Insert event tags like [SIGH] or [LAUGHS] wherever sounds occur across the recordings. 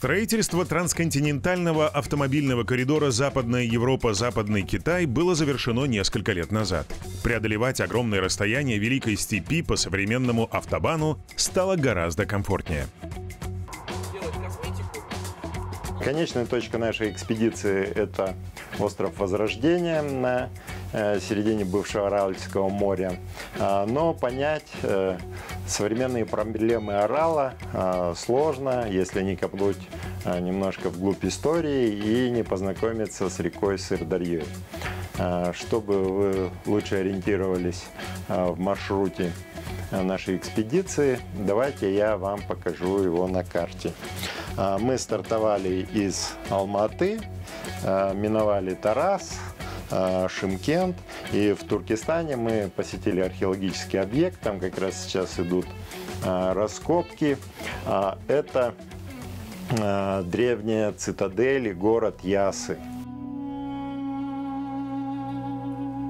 Строительство трансконтинентального автомобильного коридора Западная Европа-Западный Китай было завершено несколько лет назад. Преодолевать огромные расстояния Великой Степи по современному автобану стало гораздо комфортнее. Конечная точка нашей экспедиции – это остров Возрождения на середине бывшего Аральского моря. А, но понять э, современные проблемы Орала э, сложно, если не копнуть немножко вглубь истории и не познакомиться с рекой Сырдарьей. Чтобы вы лучше ориентировались в маршруте нашей экспедиции, давайте я вам покажу его на карте. А, мы стартовали из Алматы, а, миновали Тарас, а, Шимкент. И в Туркестане мы посетили археологический объект. Там как раз сейчас идут раскопки. Это древняя цитадель и город Ясы.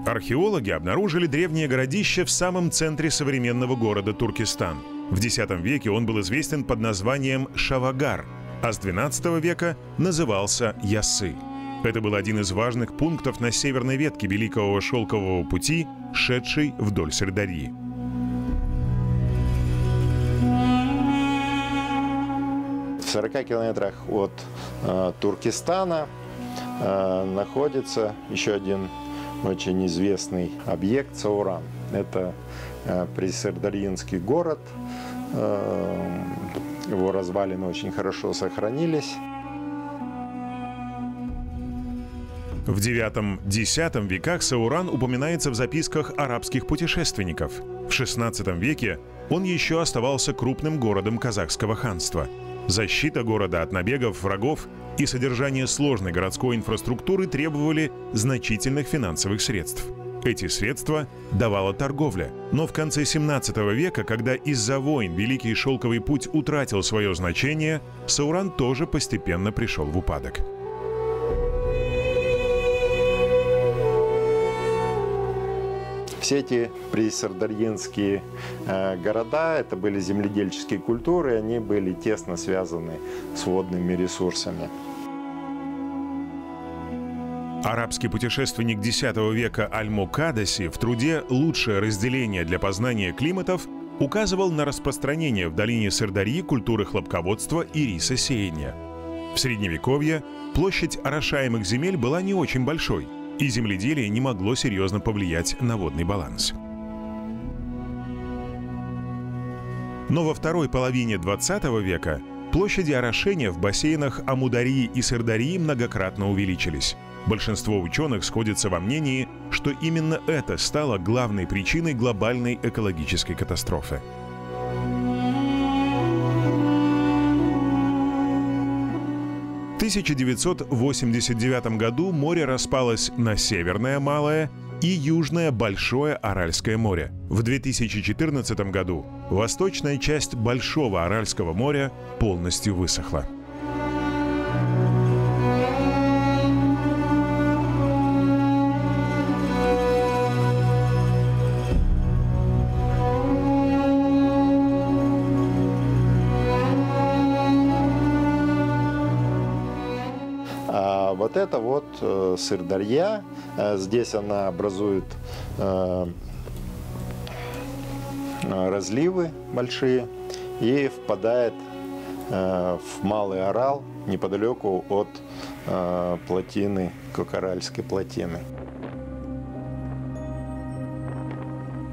Археологи обнаружили древнее городище в самом центре современного города Туркестан. В X веке он был известен под названием Шавагар, а с XII века назывался Ясы. Это был один из важных пунктов на северной ветке Великого Шелкового пути, шедшей вдоль Сырдарьи. В 40 километрах от э, Туркестана э, находится еще один очень известный объект Сауран. Это э, присырдарьинский город, э, его развалины очень хорошо сохранились. В IX-X веках Сауран упоминается в записках арабских путешественников. В XVI веке он еще оставался крупным городом казахского ханства. Защита города от набегов врагов и содержание сложной городской инфраструктуры требовали значительных финансовых средств – эти средства давала торговля. Но в конце 17 века, когда из-за войн Великий Шелковый путь утратил свое значение, Сауран тоже постепенно пришел в упадок. Все эти присардарьинские э, города, это были земледельческие культуры, они были тесно связаны с водными ресурсами. Арабский путешественник X века Аль-Мукадаси в труде «Лучшее разделение для познания климатов» указывал на распространение в долине Сырдарьи культуры хлопководства и рисосеяния. В Средневековье площадь орошаемых земель была не очень большой, и земледелие не могло серьезно повлиять на водный баланс. Но во второй половине 20 века площади орошения в бассейнах Амударии и Сырдарьи многократно увеличились. Большинство ученых сходятся во мнении, что именно это стало главной причиной глобальной экологической катастрофы. 1989 году море распалось на Северное Малое и Южное Большое Аральское море. В 2014 году восточная часть Большого Аральского моря полностью высохла. Сырдарья. Э, здесь она образует э, разливы большие и впадает в Малый Орал неподалеку от плотины, Кокоральской плотины.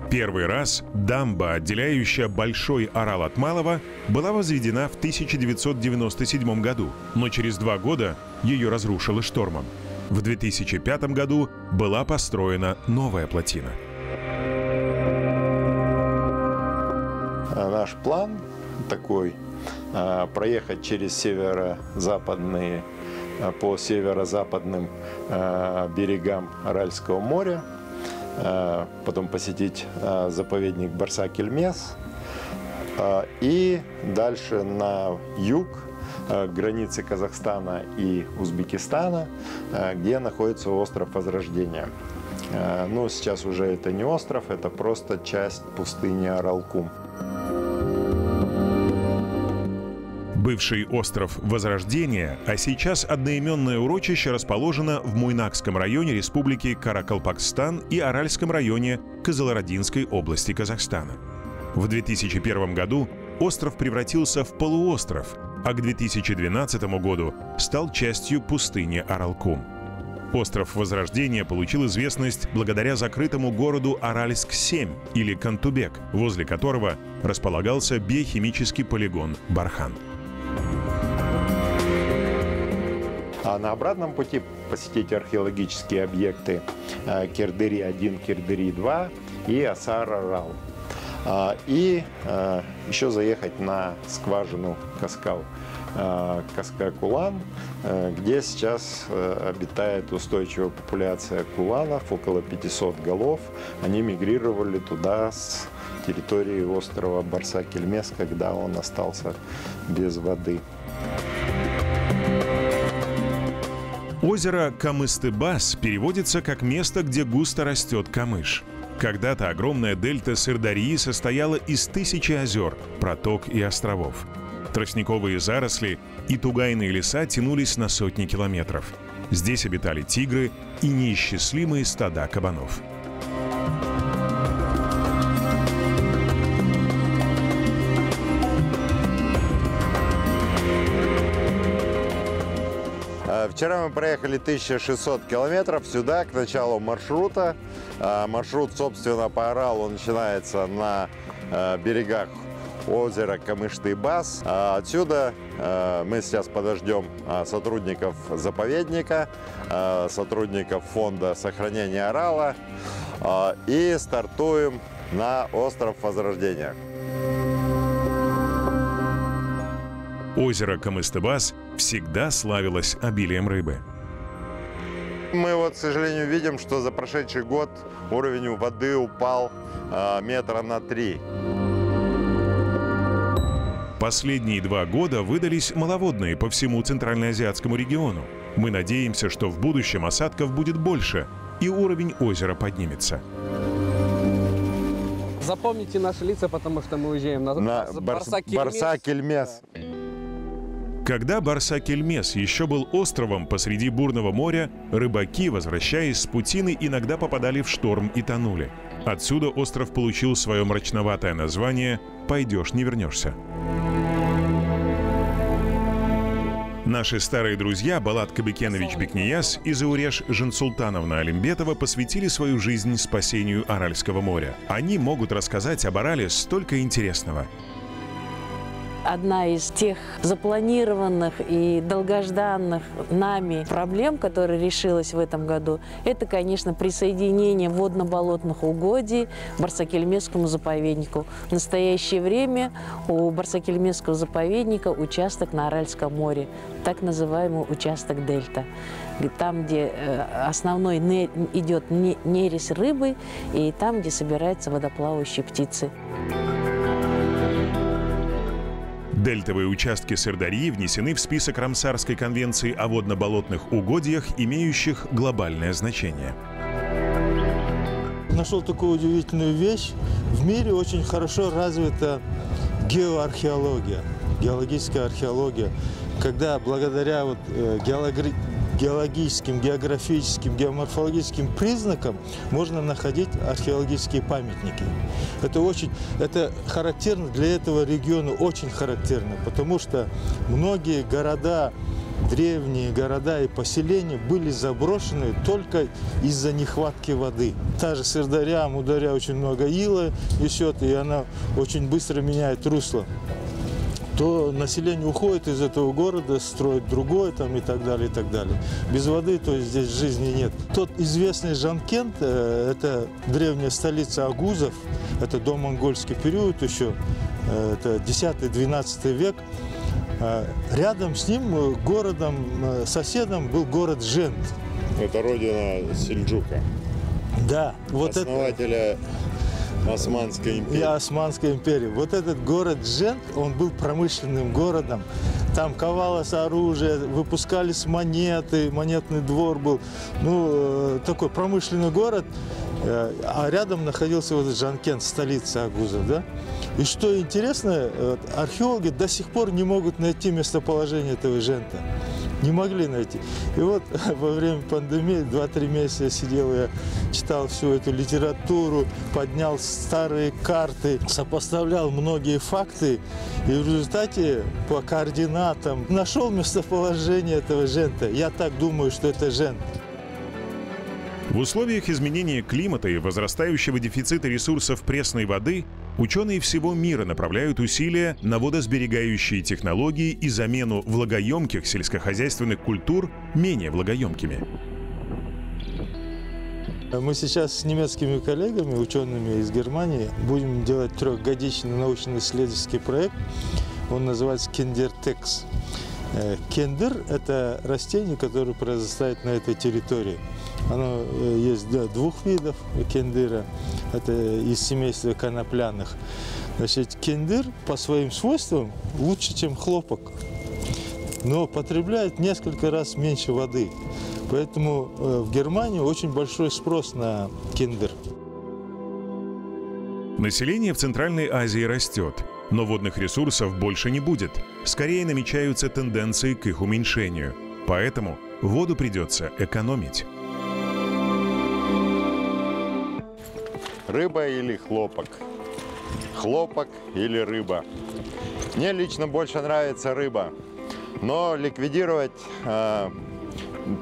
Первый раз дамба, отделяющая Большой Орал от Малого, была возведена в 1997 году, но через два года ее разрушило штормом. В 2005 году была построена новая плотина. А наш план такой а, проехать через северо-западные а, по северо-западным берегам Аральского моря, потом посетить заповедник Барсак-Эльмес и дальше на юг границы Казахстана и Узбекистана, э, где находится остров Возрождения. Э, но сейчас уже это не остров, это просто часть пустыни Аралкум. Бывший остров Возрождения, а сейчас одноименное урочище расположено в Муйнакском районе Республики Каракалпакстан и Аральском районе Кызылородинской области Казахстана. В 2001 году остров превратился в полуостров, а к 2012 году стал частью пустыни Аралкум. Остров Возрождения получил известность благодаря закрытому городу Аральск-7 или Кантубек, возле которого располагался биохимический полигон Бархан. А на обратном пути посетить археологические объекты э, Кирдыри-1, Кирдыри-2 и Асар-Арал. А, и э, еще заехать на скважину Каскал. Э, Каска-Кулан, где сейчас обитает устойчивая популяция куланов, около 500 голов. Они мигрировали туда с территории острова Барса-Кельмес, когда он остался без воды. Озеро Камыстыбас переводится как место, где густо растет камыш. Когда-то огромная дельта Сырдарьи состояла из тысячи озер, проток и островов. Тростниковые заросли и тугайные леса тянулись на сотни километров. Здесь обитали тигры и неисчислимые стада кабанов. Вчера мы проехали 1600 километров сюда, к началу маршрута. А, маршрут, собственно, по Оралу начинается на а, берегах озера Камышты-Бас. А отсюда мы сейчас подождем сотрудников заповедника, сотрудников фонда сохранения Орала и стартуем на остров Возрождения. Озеро Камыстыбас всегда славилось обилием рыбы. Мы вот, к сожалению, видим, что за прошедший год уровень воды упал э, метра на три. Последние два года выдались маловодные по всему Центральноазиатскому региону. Мы надеемся, что в будущем осадков будет больше, и уровень озера поднимется. Запомните наши лица, потому что мы уезжаем на, на Барса-Кельмес. Когда Барса-Кельмес еще был островом посреди бурного моря, рыбаки, возвращаясь с путины, иногда попадали в шторм и тонули. Отсюда остров получил свое мрачноватое название «Пойдешь, не вернешься». Наши старые друзья Балат Кабыкенович Бекнияс и Зауреш Жансултановна Алимбетова посвятили свою жизнь спасению Аральского моря. Они могут рассказать об Арале столько интересного одна из тех запланированных и долгожданных нами проблем, которая решилась в этом году, это, конечно, присоединение водно-болотных угодий Барсакельмесскому заповеднику. В настоящее время у Барсакельмесского заповедника участок на Аральском море, так называемый участок Дельта там, где э, основной идет нерез рыбы, и там, где собираются водоплавающие птицы. Дельтовые участки Сырдарьи внесены в список Рамсарской конвенции о водно-болотных угодьях, имеющих глобальное значение. Нашел такую удивительную вещь. В мире очень хорошо развита геоархеология, геологическая археология, когда благодаря вот, э, геологи геологическим, географическим, геоморфологическим признакам можно находить археологические памятники. Это очень, это характерно для этого региона, очень характерно, потому что многие города, древние города и поселения были заброшены только из-за нехватки воды. Та же Сырдаря, Мударя очень много ила несет, и она очень быстро меняет русло то население уходит из этого города, строит другой там и так далее, и так далее. Без воды, то есть здесь жизни нет. Тот известный Жанкент, э, это древняя столица Агузов, это до монгольский период еще, э, это 10-12 век. Э, рядом с ним городом, соседом был город Жент. Это родина Сельджука. Да. Вот Основателя это... Османской империи. И Османской империи. Вот этот город Джент, он был промышленным городом. там ковалось оружие, выпускались монеты, монетный двор был. Ну, э, такой промышленный город, э, а рядом находился вот Жанкент, столица Агуза, да. И что интересно, вот, археологи до сих пор не могут найти местоположение этого Жента. Не могли найти. И вот [LAUGHS] во время пандемии 2-3 месяца сидел, я читал всю эту литературу, поднял старые карты, сопоставлял многие факты. И в результате по координатам нашел местоположение этого жента. Я так думаю, что это жент. В условиях изменения климата и возрастающего дефицита ресурсов пресной воды ученые всего мира направляют усилия на водосберегающие технологии и замену влагоемких сельскохозяйственных культур менее влагоемкими. Мы сейчас с немецкими коллегами, учеными из Германии, будем делать трехгодичный научно-исследовательский проект. Он называется Киндертекс. Э, кендер – это растение, которое произрастает на этой территории. Оно э, есть двух видов кендыра. Это из семейства конопляных. Значит, кендыр по своим свойствам лучше, чем хлопок, но потребляет несколько раз меньше воды. Поэтому э, в Германии очень большой спрос на кендер. Население в Центральной Азии растет, но водных ресурсов больше не будет. Скорее намечаются тенденции к их уменьшению. Поэтому воду придется экономить. Рыба или хлопок? Хлопок или рыба? Мне лично больше нравится рыба. Но ликвидировать, э,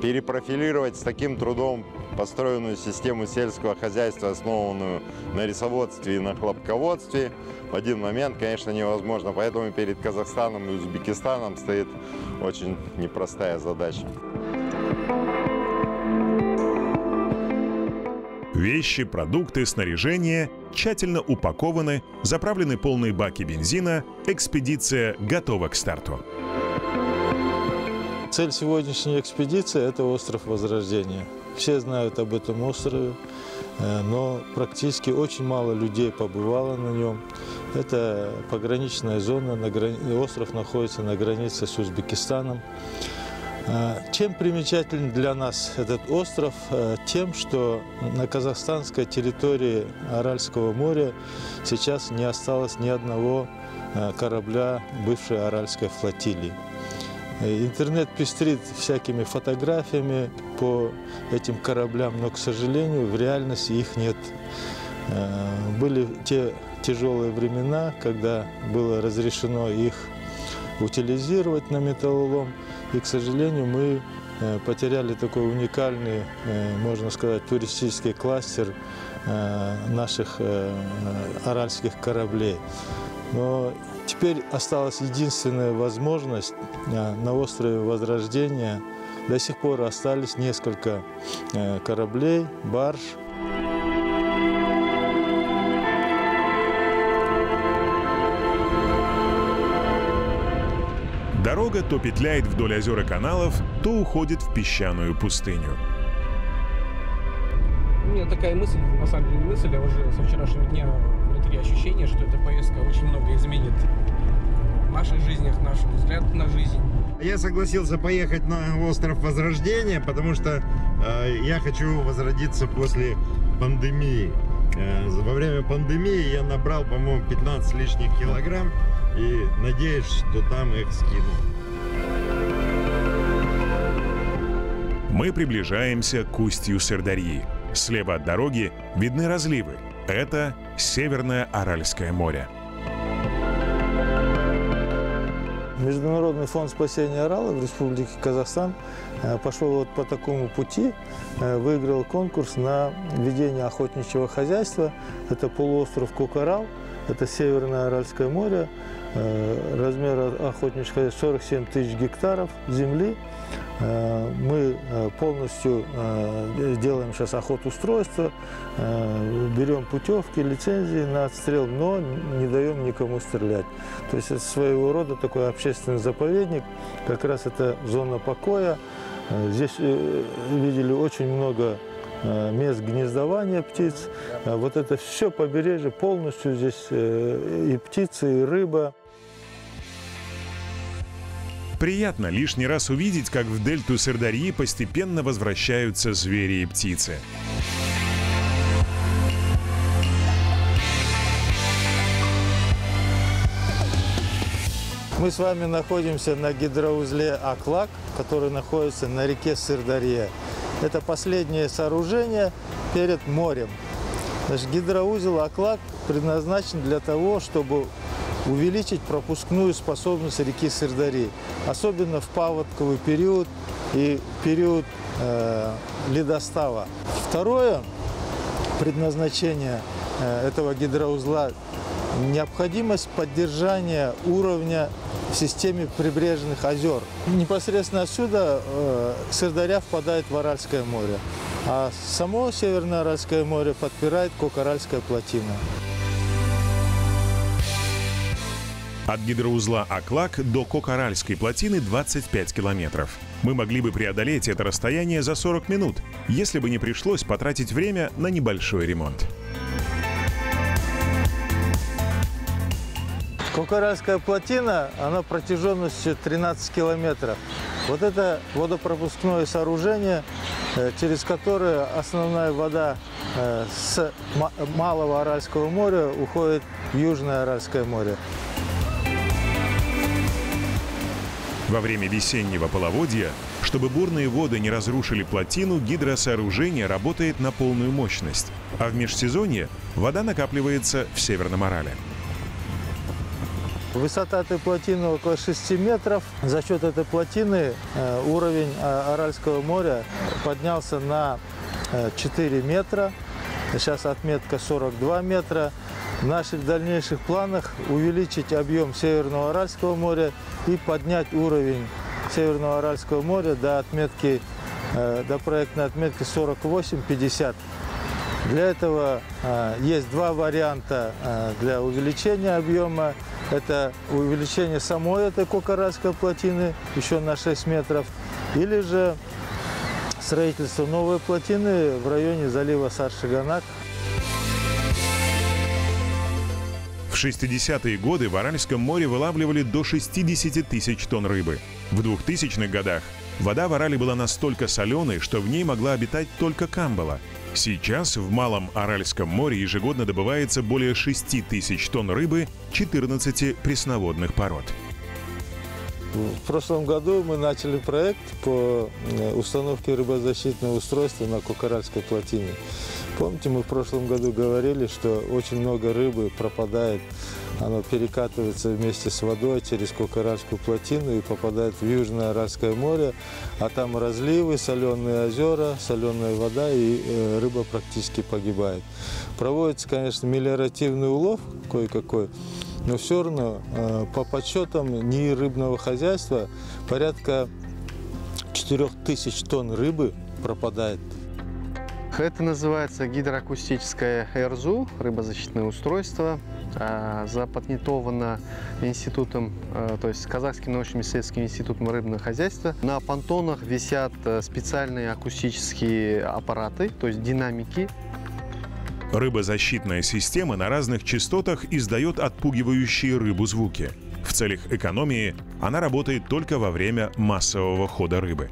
перепрофилировать с таким трудом построенную систему сельского хозяйства, основанную на рисоводстве и на хлопководстве, в один момент, конечно, невозможно. Поэтому перед Казахстаном и Узбекистаном стоит очень непростая задача. Вещи, продукты, снаряжение тщательно упакованы, заправлены полные баки бензина, экспедиция готова к старту. Цель сегодняшней экспедиции – это остров Возрождения. Все знают об этом острове, э, но практически очень мало людей побывало на нем. Это пограничная зона, остров находится на границе с Узбекистаном. Э, чем примечателен для нас этот остров? Э, тем, что на казахстанской территории Аральского моря сейчас не осталось ни одного корабля бывшей Аральской флотилии. Интернет пестрит всякими фотографиями по этим кораблям, но, к сожалению, в реальности их нет. Э, были те тяжелые времена, когда было разрешено их утилизировать на металлолом, и, к сожалению, мы э, потеряли такой уникальный, э, можно сказать, туристический кластер наших аральских кораблей. Но Теперь осталась единственная возможность э, на острове Возрождения. До сих пор остались несколько э, кораблей, барж. Дорога то петляет вдоль озер и каналов, то уходит в песчаную пустыню. У меня такая мысль, на самом деле мысль, а уже со вчерашнего дня внутри ощущение, что эта поездка очень много изменит в наших жизнях, наш взгляд на жизнь. Я согласился поехать на остров Возрождения, потому что э, я хочу возродиться после пандемии. Э, во время пандемии я набрал, по-моему, 15 лишних килограмм и надеюсь, что там их скину. Мы приближаемся к устью Сырдарьи. Слева от дороги видны разливы. Это Северное Аральское море. Международный фонд спасения Орала в Республике Казахстан э, пошел вот по такому пути, э, выиграл конкурс на ведение охотничьего хозяйства. Это полуостров Кукарал, это Северное Аральское море, размер охотничьего хозяйства 47 тысяч гектаров земли. Э, мы э, полностью э, делаем сейчас охотустройство, берем путевки, лицензии на отстрел, но не даем никому стрелять. То есть это своего рода такой общественный заповедник, как раз это зона покоя. Здесь видели очень много мест гнездования птиц. Вот это все побережье полностью здесь и птицы, и рыба. Приятно лишний раз увидеть, как в дельту Сырдарьи постепенно возвращаются звери и птицы. Мы с вами находимся на гидроузле Аклак, который находится на реке Сырдарье. Это последнее сооружение перед морем. Значит, гидроузел Аклак предназначен для того, чтобы увеличить пропускную способность реки Сырдари, особенно в паводковый период и период э, ледостава. Второе предназначение э, этого гидроузла – необходимость поддержания уровня в системе прибрежных озер. Непосредственно отсюда э, Сырдаря впадает в Аральское море, а само Северное Аральское море подпирает Кокаральская плотина. От гидроузла Аклак до Кокаральской плотины 25 километров. Мы могли бы преодолеть это расстояние за 40 минут, если бы не пришлось потратить время на небольшой ремонт. Кукаральская плотина, она протяженностью 13 километров. Вот это водопропускное сооружение, э, через которое основная вода э, с Малого Аральского моря уходит в Южное Аральское море. Во время весеннего половодья, чтобы бурные воды не разрушили плотину, гидросооружение работает на полную мощность, а в межсезонье вода накапливается в Северном Орале. Высота этой плотины около 6 метров. За счет этой плотины э, уровень э, Аральского моря поднялся на 4 э, метра. Сейчас отметка 42 метра. В наших дальнейших планах увеличить объем Северного Аральского моря и поднять уровень Северного Аральского моря до отметки, до проектной отметки 48-50. Для этого есть два варианта для увеличения объема. Это увеличение самой этой Кокаральской плотины еще на 6 метров, или же строительство новой плотины в районе залива Саршиганак. В 60-е годы в Аральском море вылавливали до 60 тысяч тонн рыбы. В 2000-х годах вода в Арале была настолько соленой, что в ней могла обитать только камбала – Сейчас в Малом Аральском море ежегодно добывается более 6 тысяч тонн рыбы 14 пресноводных пород. В прошлом году мы начали проект по э, установке рыбозащитного устройства на Кукаральской плотине. Помните, мы в прошлом году говорили, что очень много рыбы пропадает, оно перекатывается вместе с водой через Кукаральскую плотину и попадает в Южное Аральское море, а там разливы, соленые озера, соленая вода, и э, рыба практически погибает. Проводится, конечно, мелиоративный улов кое-какой, но все равно э, по подсчетам НИИ рыбного хозяйства порядка 4000 тонн рыбы пропадает это называется гидроакустическое РЗУ, рыбозащитное устройство. А, запатентовано институтом, а, то есть Казахским научно-исследовательским институтом рыбного хозяйства. На понтонах висят э, специальные акустические аппараты, то есть динамики. Рыбозащитная система на разных частотах издает отпугивающие рыбу звуки. В целях экономии она работает только во время массового хода рыбы.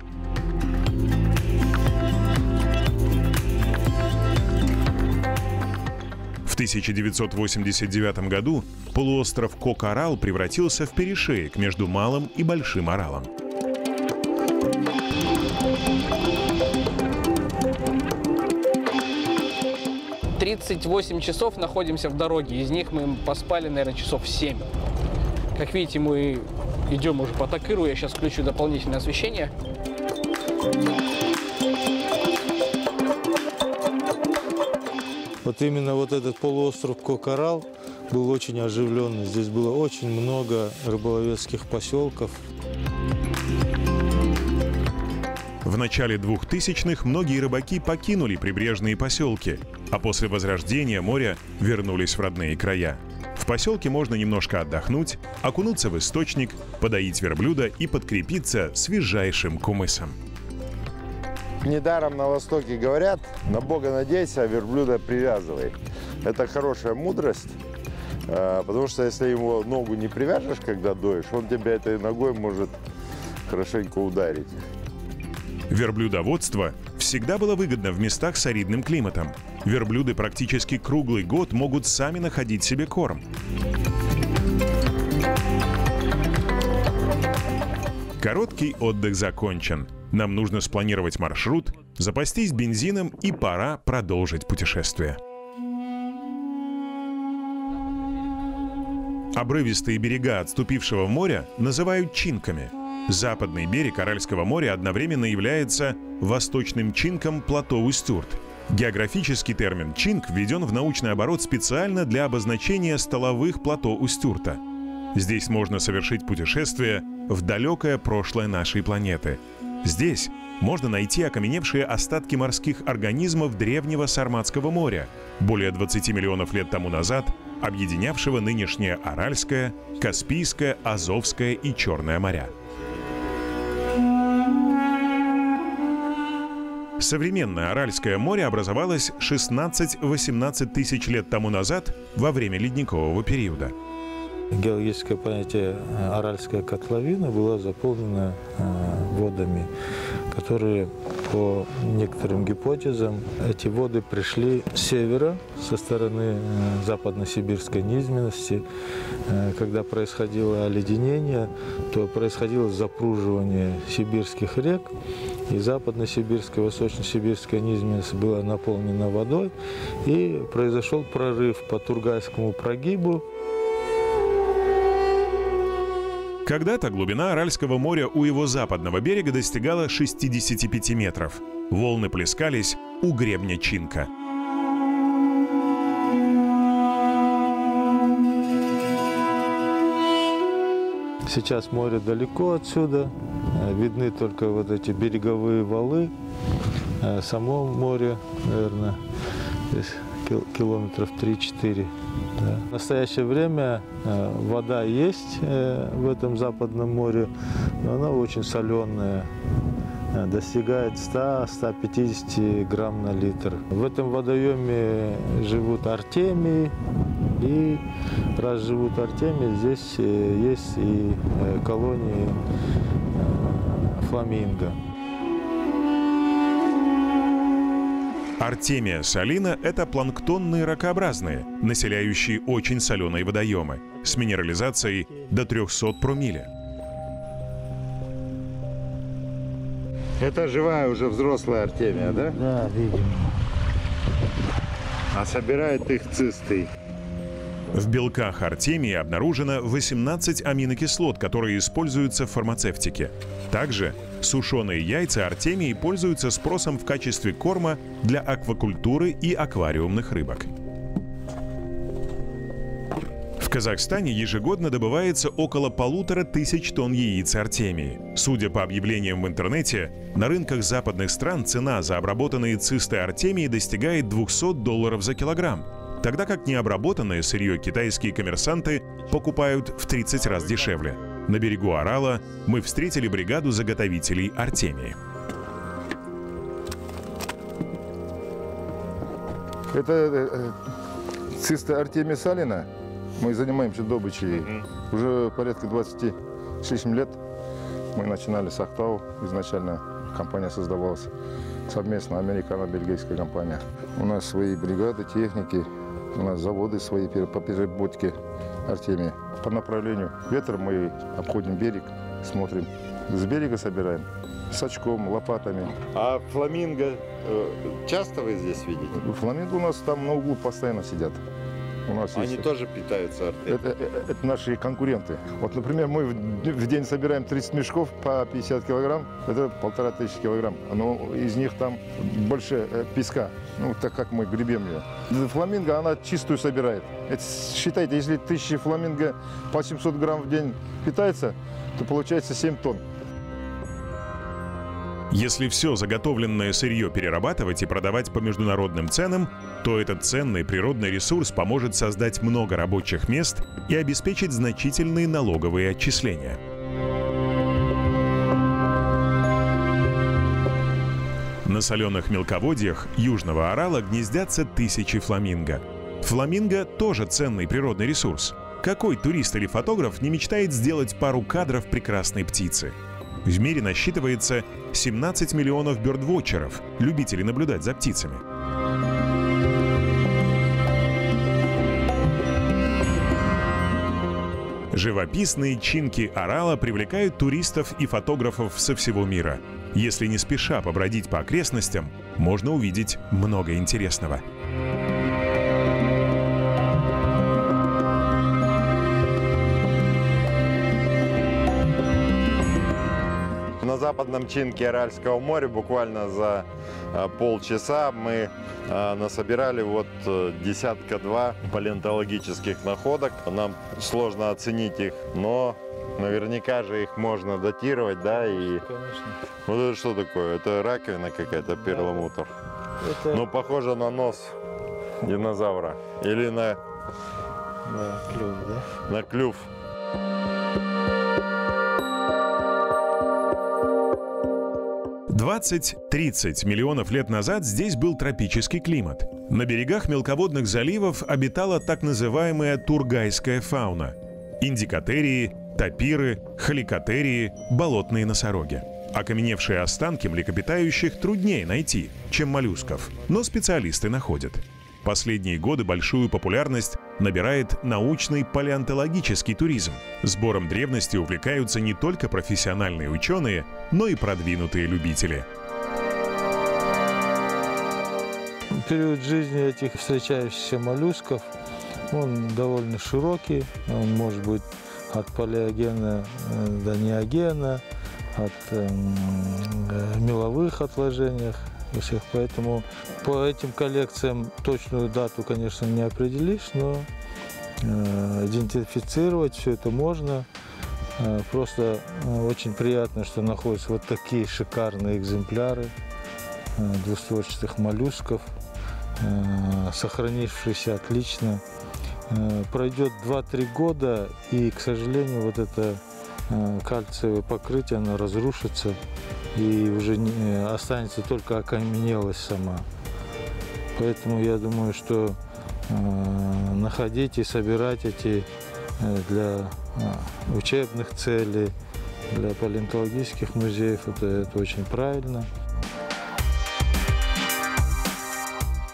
В 1989 году полуостров Кокорал превратился в перешеек между Малым и Большим Оралом. Тридцать восемь часов находимся в дороге. Из них мы поспали, наверное, часов семь. Как видите, мы идем уже по Такыру. Я сейчас включу дополнительное освещение. Вот именно вот этот полуостров Кокорал был очень оживленный. Здесь было очень много рыболовецких поселков. В начале 2000-х многие рыбаки покинули прибрежные поселки, а после возрождения моря вернулись в родные края. В поселке можно немножко отдохнуть, окунуться в источник, подоить верблюда и подкрепиться свежайшим кумысом. Недаром на Востоке говорят, на Бога надейся, а верблюда привязывай. Это хорошая мудрость, э, потому что если его ногу не привяжешь, когда доешь, он тебя этой ногой может хорошенько ударить. Верблюдоводство всегда было выгодно в местах с аридным климатом. Верблюды практически круглый год могут сами находить себе корм. Короткий отдых закончен. Нам нужно спланировать маршрут, запастись бензином и пора продолжить путешествие. Обрывистые берега отступившего моря называют чинками. Западный берег Аральского моря одновременно является восточным чинком плато Устюрт. Географический термин «чинк» введен в научный оборот специально для обозначения столовых плато Устюрта. Здесь можно совершить путешествие в далекое прошлое нашей планеты. Здесь можно найти окаменевшие остатки морских организмов древнего Сарматского моря, более 20 миллионов лет тому назад объединявшего нынешнее Аральское, Каспийское, Азовское и Черное моря. Современное Аральское море образовалось 16-18 тысяч лет тому назад во время ледникового периода – геологическое понятие э, Аральская котловина была заполнена э, водами, которые по некоторым гипотезам эти воды пришли с севера, со стороны э, западно-сибирской низменности. Когда происходило оледенение, то происходило запруживание сибирских рек, и западно-сибирская, восточно-сибирская низменность была наполнена водой, и произошел прорыв по Тургайскому прогибу, Когда-то глубина Аральского моря у его западного берега достигала 65 метров. Волны плескались у гребня Чинка. Сейчас море далеко отсюда, э, видны только вот эти береговые валы. Э, само море, наверное, здесь километров 3-4. Да. В настоящее время э, вода есть э, в этом Западном море, но она очень соленая э, достигает 100-150 грамм на литр. В этом водоеме живут артемии, и раз живут артемии, здесь есть и колонии фламинго. Артемия салина – это планктонные ракообразные, населяющие очень соленые водоемы, с минерализацией до 300 промилле. Это живая уже взрослая артемия, да? Да, видим. А собирает их цисты. В белках артемии обнаружено 18 аминокислот, которые используются в фармацевтике. Также Сушеные яйца артемии пользуются спросом в качестве корма для аквакультуры и аквариумных рыбок. В Казахстане ежегодно добывается около полутора тысяч тонн яиц артемии. Судя по объявлениям в интернете, на рынках западных стран цена за обработанные цисты артемии достигает 200 долларов за килограмм, тогда как необработанное сырье китайские коммерсанты покупают в 30 раз дешевле. На берегу Орала мы встретили бригаду заготовителей Артемии. Это э, э циста Артемия Салина. Мы занимаемся добычей mm-hmm. уже порядка 20 с лишним лет. Мы начинали с Ахтау. Изначально компания создавалась совместно, американо-бельгийская компания. У нас свои бригады, техники, у нас заводы свои по переработке Артемии. По направлению ветра мы обходим берег, смотрим. С берега собираем с очком, лопатами. А фламинго э, часто вы здесь видите? Фламинго у нас там на углу постоянно сидят. У нас Они есть... тоже питаются артелью? Это, это, это наши конкуренты. Вот, например, мы в день собираем 30 мешков по 50 килограмм. Это полтора тысячи килограмм. Но из них там больше э, песка. Ну, так как мы гребем ее. Фламинго, она чистую собирает. Это, считайте, если тысячи фламинго по 700 грамм в день питается, то получается 7 тонн. Если все заготовленное сырье перерабатывать и продавать по международным ценам, то этот ценный природный ресурс поможет создать много рабочих мест и обеспечить значительные налоговые отчисления. На соленых мелководьях Южного Орала гнездятся тысячи фламинго. Фламинго тоже ценный природный ресурс. Какой турист или фотограф не мечтает сделать пару кадров прекрасной птицы? В мире насчитывается 17 миллионов бёрдвотчеров, любителей наблюдать за птицами. Живописные чинки орала привлекают туристов и фотографов со всего мира. Если не спеша побродить по окрестностям, можно увидеть много интересного. На западном чинке Аральского моря буквально за э, полчаса мы э, насобирали вот э, десятка-два палеонтологических находок. Нам сложно оценить их, но наверняка же их можно датировать, да, и Конечно. вот это что такое? Это раковина какая-то, перламутр. Это Ну, похоже на нос динозавра или на, да, клюв, да? на клюв. Двадцать-тридцать миллионов лет назад здесь был тропический климат. На берегах мелководных заливов обитала так называемая тургайская фауна. Индикотерии, тапиры, халикотерии, болотные носороги. Окаменевшие останки млекопитающих труднее найти, чем моллюсков, но специалисты находят. Последние годы большую популярность набирает научный палеонтологический туризм. Сбором древности увлекаются не только профессиональные ученые, но и продвинутые любители. Период жизни этих встречающихся моллюсков, он довольно широкий. Он может быть от палеогена э, до неогена, от эм, э, меловых отложениях и всех. Поэтому по этим коллекциям точную дату, конечно, не определишь, но э, идентифицировать все это можно. Э, Просто э, очень приятно, что находятся вот такие шикарные экземпляры э, двустворчатых моллюсков, сохранившиеся отлично. Э, Пройдет 2-3 года, и, к сожалению, вот это э, кальциевое покрытие, оно разрушится, и уже не- э, останется только окаменелость сама. Поэтому я думаю, что э, находить и собирать эти э, для э, учебных целей, для палеонтологических музеев, это, это очень правильно.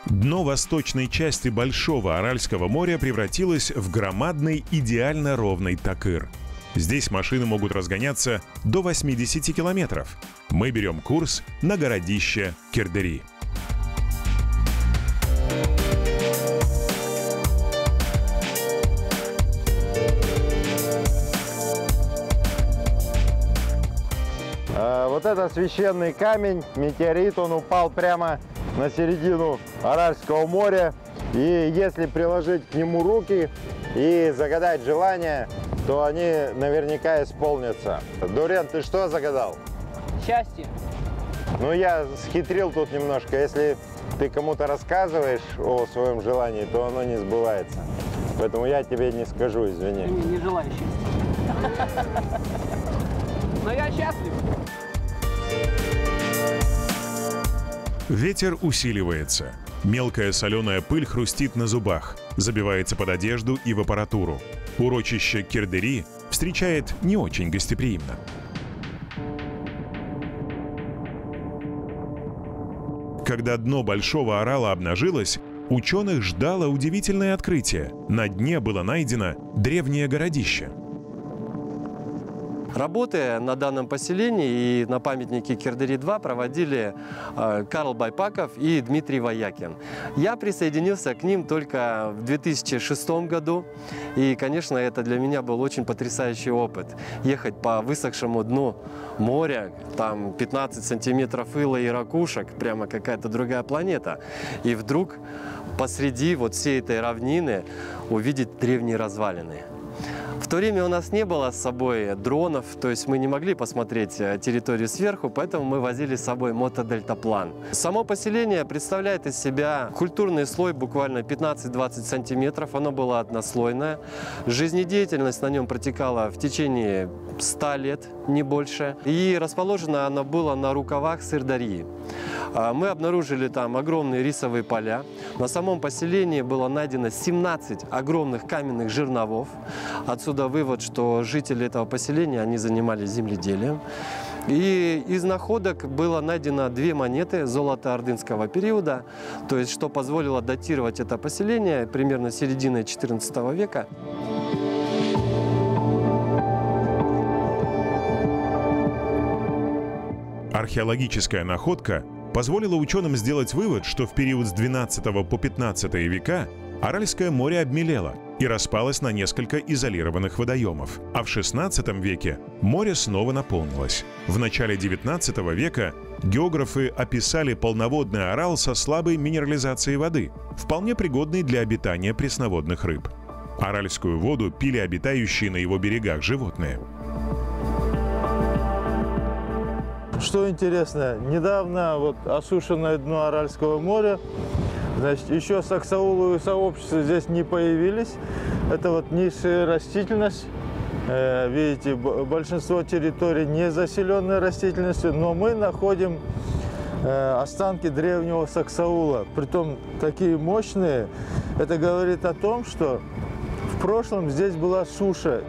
Дно восточной части Большого Аральского моря превратилось в громадный идеально ровный такыр. Здесь машины могут разгоняться до 80 километров. Мы берем курс на городище Кердери. А, Вот это священный камень, метеорит, он упал прямо на середину Аральского моря. И если приложить к нему руки и загадать желание, то они наверняка исполнятся. Дурен, ты что загадал? Счастье. Ну, я схитрил тут немножко. Если ты кому-то рассказываешь о своем желании, то оно не сбывается. Поэтому я тебе не скажу, извини. Не, не желаю счастья. [LAUGHS] Но я счастлив. Ветер усиливается. Мелкая соленая пыль хрустит на зубах, забивается под одежду и в аппаратуру. Урочище Кердери встречает не очень гостеприимно. Когда дно Большого Орала обнажилось, ученых ждало удивительное открытие. На дне было найдено древнее городище. Работы на данном поселении и на памятнике Кердери-2 проводили э, Карл Байпаков и Дмитрий Воякин. Я присоединился к ним только в 2006 году. И, конечно, это для меня был очень потрясающий опыт. Ехать по высохшему дну моря, там 15 сантиметров ила и ракушек, прямо какая-то другая планета. И вдруг посреди вот всей этой равнины увидеть древние развалины. В то время у нас не было с собой дронов, то есть мы не могли посмотреть э, территорию сверху, поэтому мы возили с собой мотодельтаплан. Само поселение представляет из себя культурный слой буквально 15-20 сантиметров, оно было однослойное. Жизнедеятельность на нем протекала в течение 100 лет, не больше. И расположено оно было на рукавах Сырдарьи. А, Мы обнаружили там огромные рисовые поля. На самом поселении было найдено 17 огромных каменных жерновов. Отсюда вывод, что жители этого поселения, они занимались земледелием. И из находок было найдено две монеты золото-ордынского периода, то есть что позволило датировать это поселение примерно середины XIV века. Археологическая находка позволила ученым сделать вывод, что в период с 12 по 15 века Аральское море обмелело и распалось на несколько изолированных водоемов. А в XVI веке море снова наполнилось. В начале XIX века географы описали полноводный Орал со слабой минерализацией воды, вполне пригодной для обитания пресноводных рыб. Аральскую воду пили обитающие на его берегах животные. Что интересно, недавно вот осушенное дно Аральского моря Значит, еще саксауловые сообщества здесь не появились. Это вот низшая растительность. Э, видите, большинство территорий не заселенной растительностью, но мы находим э, останки древнего саксаула. Притом такие мощные. Это говорит о том, что в прошлом здесь была суша.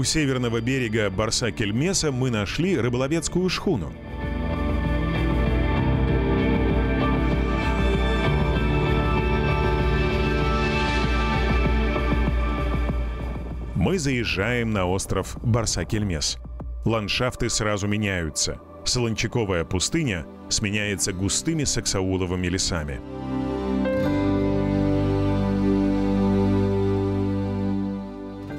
У северного берега Барса-Кельмеса мы нашли рыболовецкую шхуну. Мы заезжаем на остров Барса-Кельмес. Ландшафты сразу меняются. Солончаковая пустыня сменяется густыми саксауловыми лесами.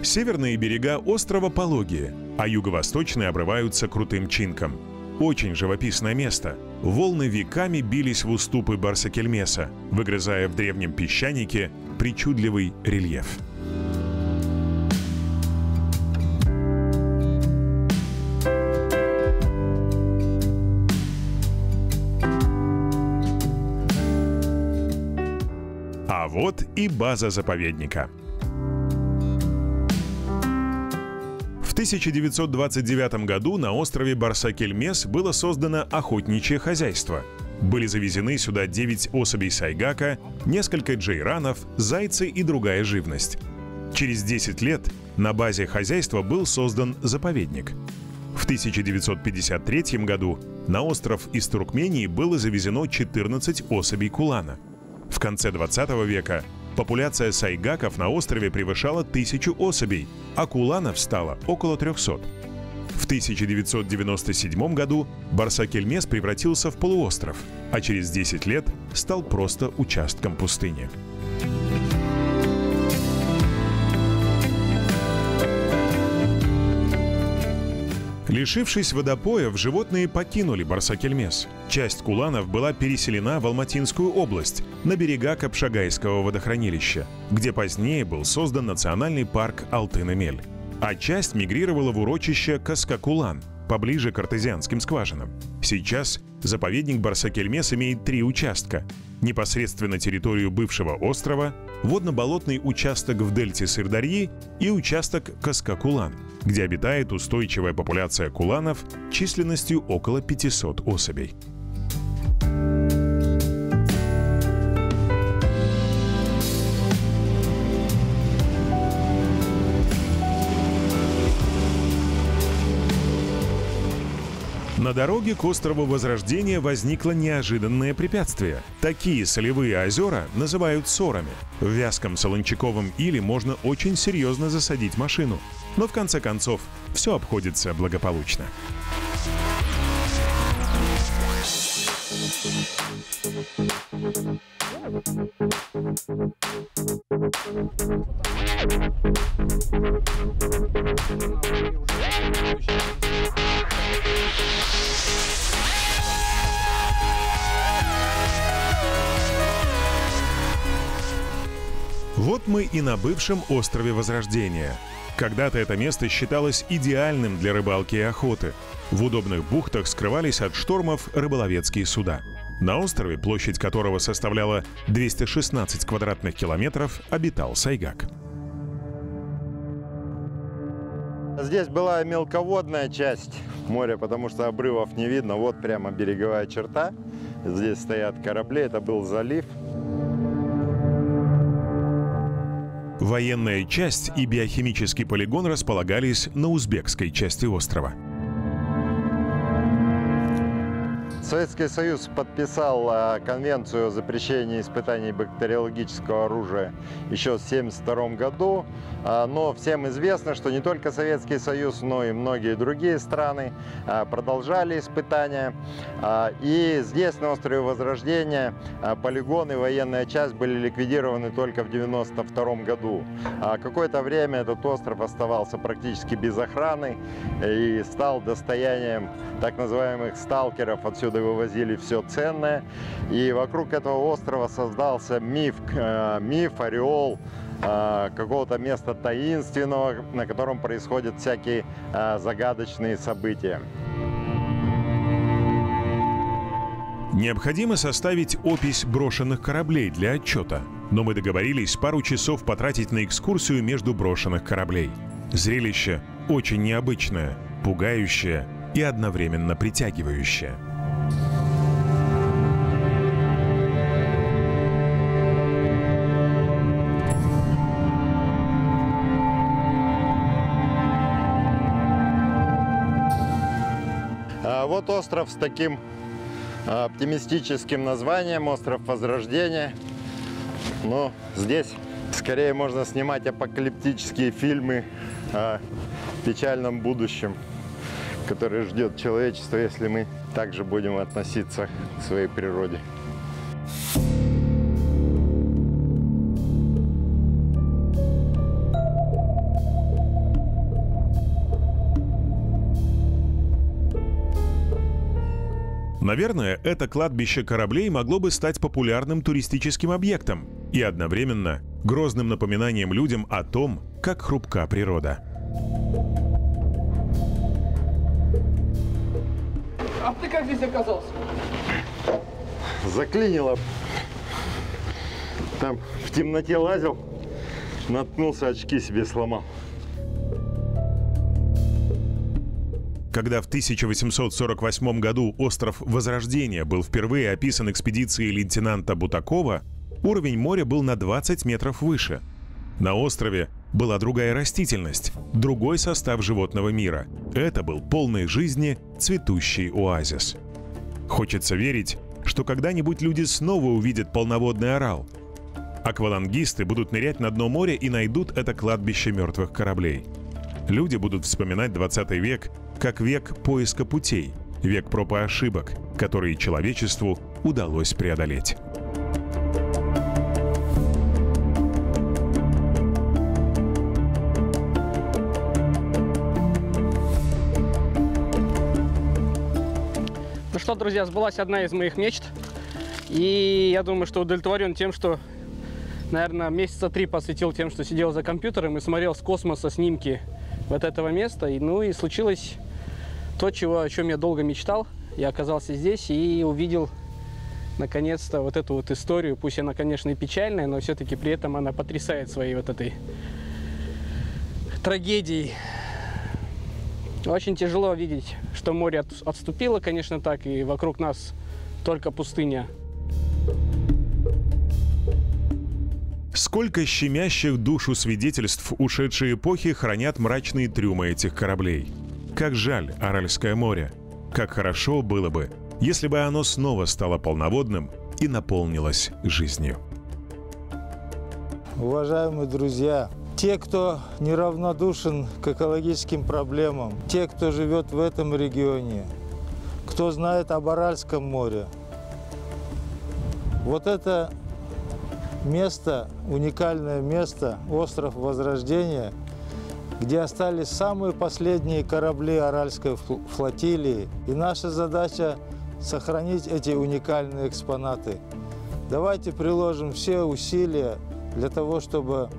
Северные берега острова пологие, а юго-восточные обрываются крутым чинком. Очень живописное место. Волны веками бились в уступы Барсакельмеса, выгрызая в древнем песчанике причудливый рельеф. А вот и база заповедника – 1929 году на острове Барсакельмес было создано охотничье хозяйство. Были завезены сюда 9 особей сайгака, несколько джейранов, зайцы и другая живность. Через 10 лет на базе хозяйства был создан заповедник. В 1953 году на остров из Туркмении было завезено 14 особей кулана. В конце 20 века Популяция сайгаков на острове превышала тысячу особей, а куланов стало около 300. В 1997 году Барсакельмес превратился в полуостров, а через 10 лет стал просто участком пустыни. Лишившись водопоев, животные покинули Барсакельмес. Часть куланов была переселена в Алматинскую область, на берега Капшагайского водохранилища, где позднее был создан национальный парк Алтын-Эмель. А часть мигрировала в урочище Каскакулан, поближе к артезианским скважинам. Сейчас заповедник Барсакельмес имеет три участка. Непосредственно территорию бывшего острова, водно-болотный участок в дельте Сырдарьи и участок Каскакулан – где обитает устойчивая популяция куланов численностью около 500 особей. На дороге к острову Возрождения возникло неожиданное препятствие. Такие солевые озера называют сорами. В вязком солончаковом иле можно очень серьезно засадить машину. Но в конце концов все обходится благополучно. Вот мы и на бывшем острове Возрождения. Когда-то это место считалось идеальным для рыбалки и охоты. В удобных бухтах скрывались от штормов рыболовецкие суда. На острове, площадь которого составляла 216 квадратных километров, обитал Сайгак. Здесь была мелководная часть моря, потому что обрывов не видно. Вот прямо береговая черта. Здесь стоят корабли, это был залив. Военная часть и биохимический полигон располагались на узбекской части острова. Советский Союз подписал а, конвенцию о запрещении испытаний бактериологического оружия еще в 1972 году. А, но всем известно, что не только Советский Союз, но и многие другие страны а, продолжали испытания. И здесь, на острове Возрождения, полигон и военная часть были ликвидированы только в 1992 году. Какое-то время этот остров оставался практически без охраны и стал достоянием так называемых сталкеров. Отсюда вывозили все ценное. И вокруг этого острова создался миф, э, миф, ореол э, какого-то места таинственного, на котором происходят всякие э, загадочные события. Необходимо составить опись брошенных кораблей для отчета, но мы договорились пару часов потратить на экскурсию между брошенных кораблей. Зрелище очень необычное, пугающее и одновременно притягивающее. Вот остров с таким а, оптимистическим названием, остров Возрождения. Но здесь скорее можно снимать апокалиптические фильмы о печальном будущем, которое ждет человечество, если мы также будем относиться к своей природе. Наверное, это кладбище кораблей могло бы стать популярным туристическим объектом и одновременно грозным напоминанием людям о том, как хрупка природа. А ты как здесь оказался? Заклинило. Там в темноте лазил, наткнулся, очки себе сломал. Когда в 1848 году остров Возрождения был впервые описан экспедицией лейтенанта Бутакова, уровень моря был на 20 метров выше. На острове была другая растительность, другой состав животного мира. Это был полный жизни цветущий оазис. Хочется верить, что когда-нибудь люди снова увидят полноводный орал. Аквалангисты будут нырять на дно моря и найдут это кладбище мертвых кораблей. Люди будут вспоминать 20 век как век поиска путей, век проб и ошибок, которые человечеству удалось преодолеть. Ну что, друзья, сбылась одна из моих мечт. И я думаю, что удовлетворен тем, что, наверное, месяца три посвятил тем, что сидел за компьютером и смотрел с космоса снимки вот этого места. И, ну и случилось то, чего, о чем я долго мечтал. Я оказался здесь и увидел наконец-то вот эту вот историю. Пусть она, конечно, и печальная, но все-таки при этом она потрясает своей вот этой трагедией. Очень тяжело видеть, что море отступило, конечно, так, и вокруг нас только пустыня. Сколько щемящих душу свидетельств ушедшей эпохи хранят мрачные трюмы этих кораблей. Как жаль Аральское море. Как хорошо было бы, если бы оно снова стало полноводным и наполнилось жизнью. Уважаемые друзья, те, кто неравнодушен к экологическим проблемам, те, кто живет в этом регионе, кто знает об Аральском море, вот это место, уникальное место, остров Возрождения – где остались самые последние корабли Аральской флотилии. И наша задача – сохранить эти уникальные экспонаты. Давайте приложим все усилия для того, чтобы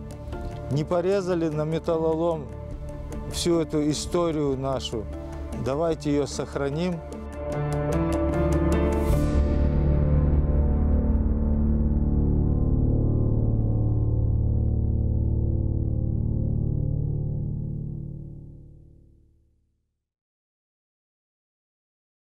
не порезали на металлолом всю эту историю нашу. Давайте ее сохраним. Thank you